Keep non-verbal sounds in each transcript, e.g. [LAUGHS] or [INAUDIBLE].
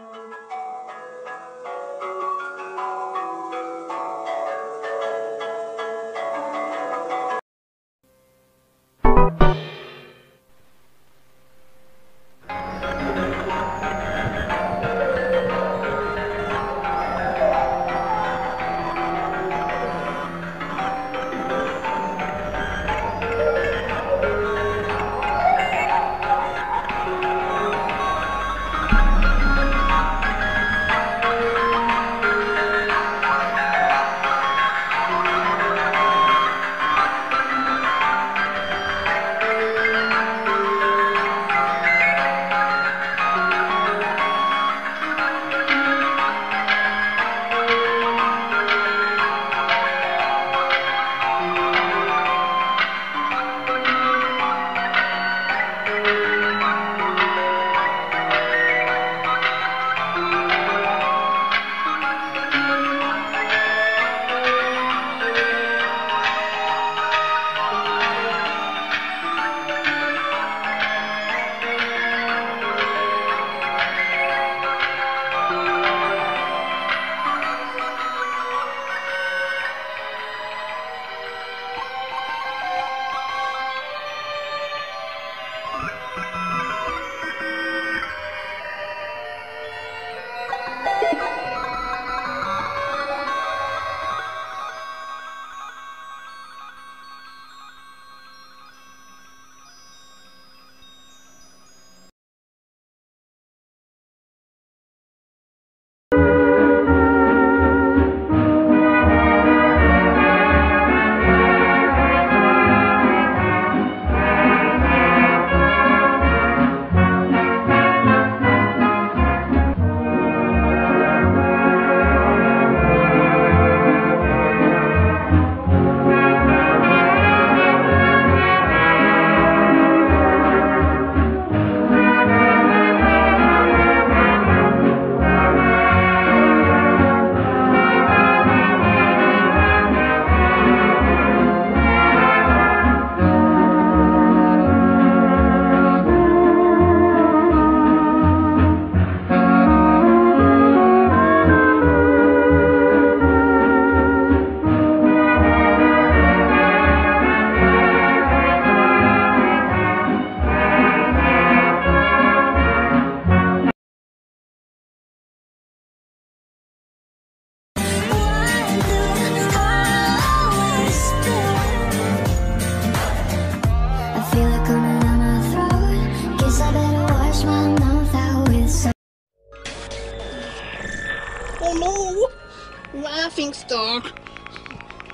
I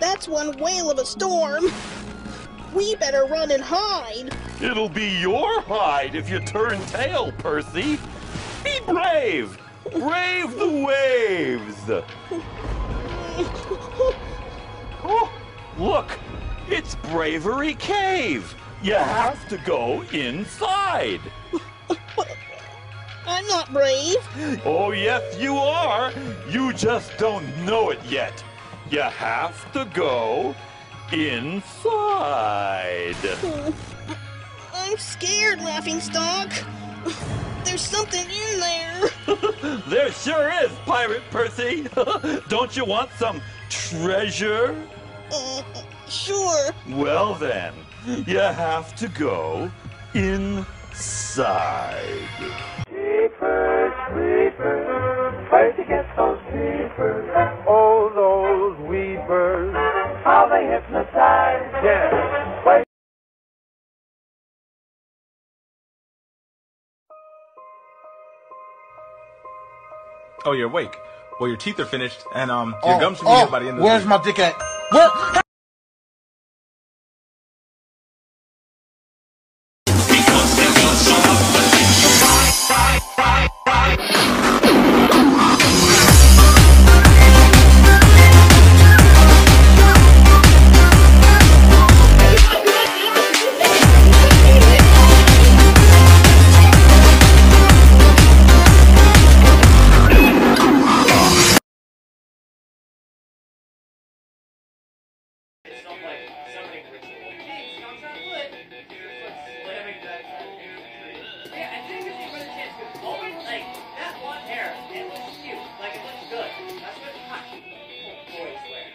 That's one whale of a storm. We better run and hide. It'll be your hide if you turn tail, Percy. Be brave. Brave the waves. Oh, look, it's Bravery Cave. You have to go inside. I'm not brave. Oh, yes, you are. You just don't know it yet. You have to go inside. [LAUGHS] I'm scared, Laughing Stock. [LAUGHS] There's something in there. [LAUGHS] There sure is, Pirate Percy. Don't you want some treasure? Uh, sure. Well, then, you have to go inside. How they hypnotize, yeah. Where Oh, you're awake. Well, your teeth are finished, and um, your Oh, gums should be oh, by the end of the where's week. my dick at? Where? Yeah, I think if you win a chance, because like, that blonde hair, it looks cute. Like, it looks good. That's good touch. Boys wear.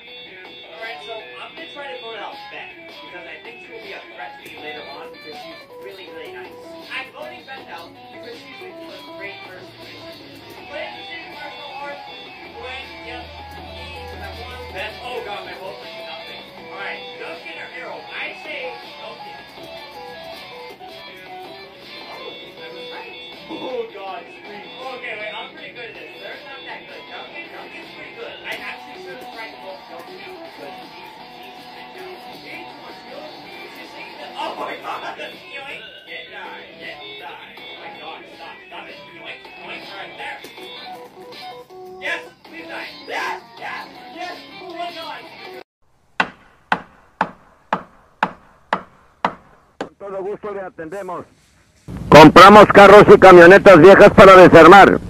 Alright, so I'm gonna try to vote out Beth, because I think she will be a threat to me later on, because she's really, really nice. I'm voting Beth out, because she's a great person. Play the same martial arts, when, yep. Oh god, my vote. Duncan or Harold? I say Duncan. Oh, God, it's pretty Okay, wait, I'm pretty good at this. There's not that good. Duncan, Duncan's pretty good. I actually. Oh my god! Yoink! Get down! Get Compramos carros y camionetas viejas para desarmar.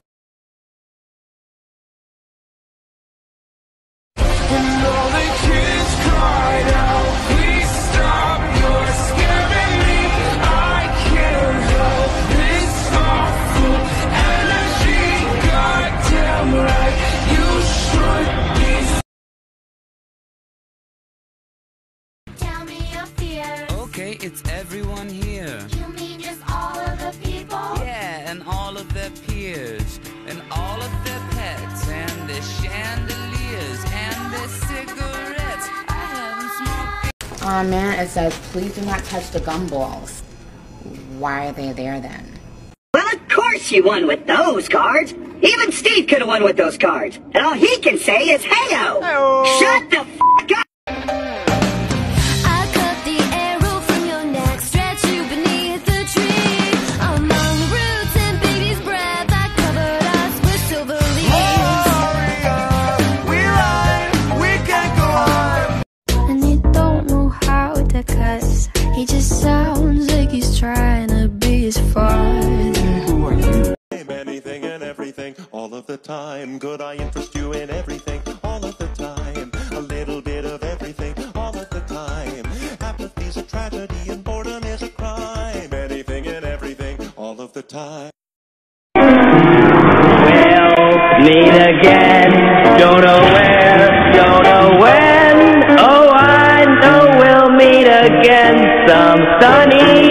Fears. Okay, it's everyone here. You mean just all of the people? Yeah, and all of their peers, and all of their pets, and their chandeliers, and their cigarettes. I haven't smoked. Oh man, it says, please do not touch the gumballs. Why are they there then? Well, of course you won with those cards. Even Steve could have won with those cards. And all he can say is heyo. Shut the f time. Could I interest you in everything all of the time? A little bit of everything all of the time. Apathy's a tragedy and boredom is a crime. Anything and everything all of the time. We'll meet again. Don't know where, don't know when. Oh, I know we'll meet again some sunny